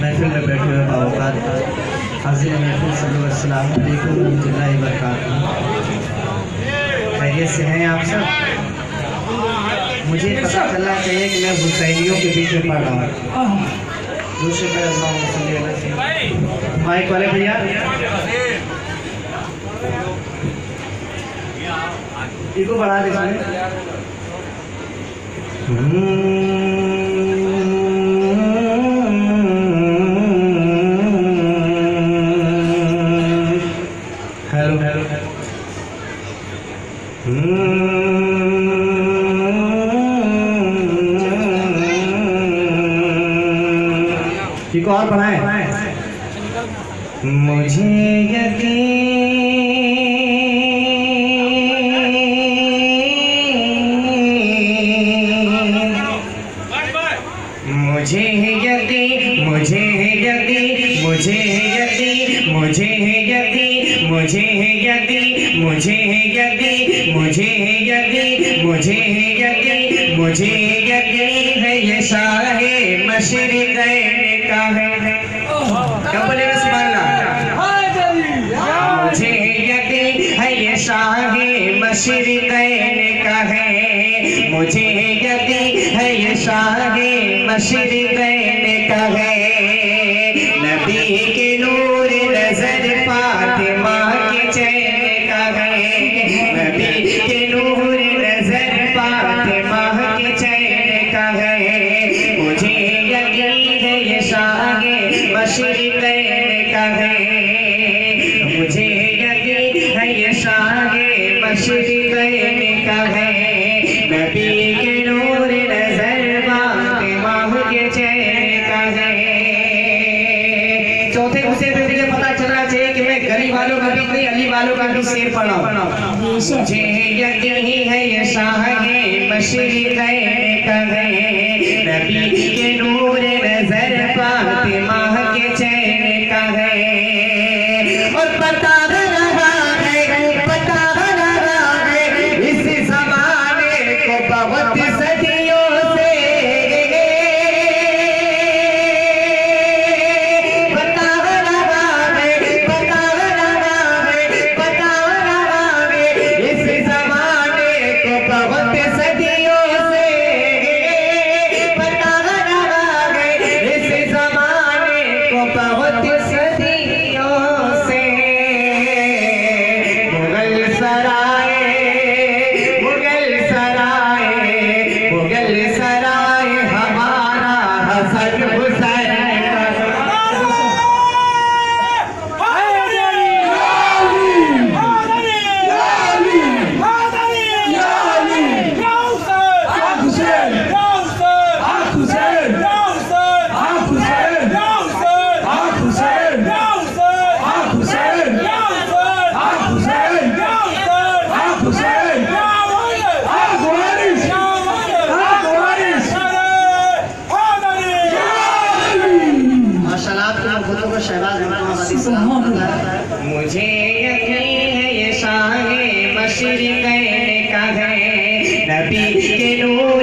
महफिल में बैठे हुए बावकात हाजिर महफिल सलाम वरक खैरियत से हैं आप सब? मुझे पता चलना चाहिए कि मैं हुसैनियों के बीच में पढ़ रहा हूँ। दूसरे पर माइक वाले भैया। इको बढ़ा दे और बनाए। मुझे यकीन मुझे यकीन है ये शाहे मशरिक का है। सुभान अल्लाह मुझे यकीन है ये शाहे मशरिकैन का है। मुझे यकीन है ये शाहे मशरिकैन का है। नबी के नूर नज़र फातिमा वालों का भी शेर पढ़ो हूँ मुझे यकीन है ये शाहे मशरिकैन गए कहे नबी के नूर नज़र फातिमा मुझे यकीन है ये शाहे मशरक का है। नबी के नूर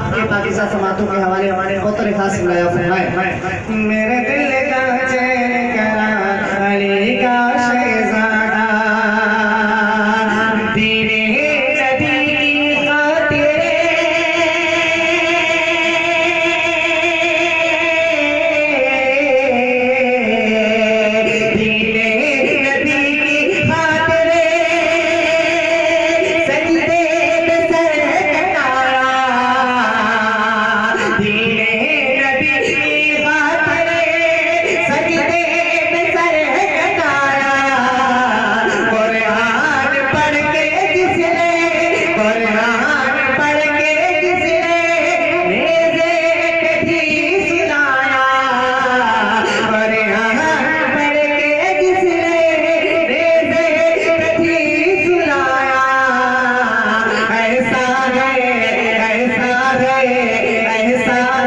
आपके पाकिस्तान समातों के हमारे हमारे और खास बुलाया फरमाए। मेरे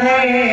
Hey.